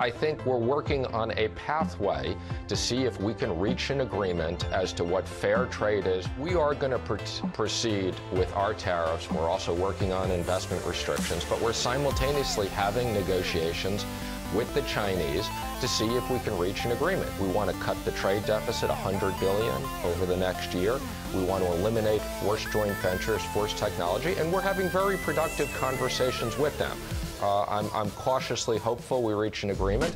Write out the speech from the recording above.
I think we're working on a pathway to see if we can reach an agreement as to what fair trade is. We are going to pr- proceed with our tariffs. We're also working on investment restrictions, but we're simultaneously having negotiations with the Chinese to see if we can reach an agreement. We want to cut the trade deficit 100 billion over the next year. We want to eliminate forced joint ventures, forced technology, and we're having very productive conversations with them. Uh, I'm, I'm cautiously hopeful we reach an agreement.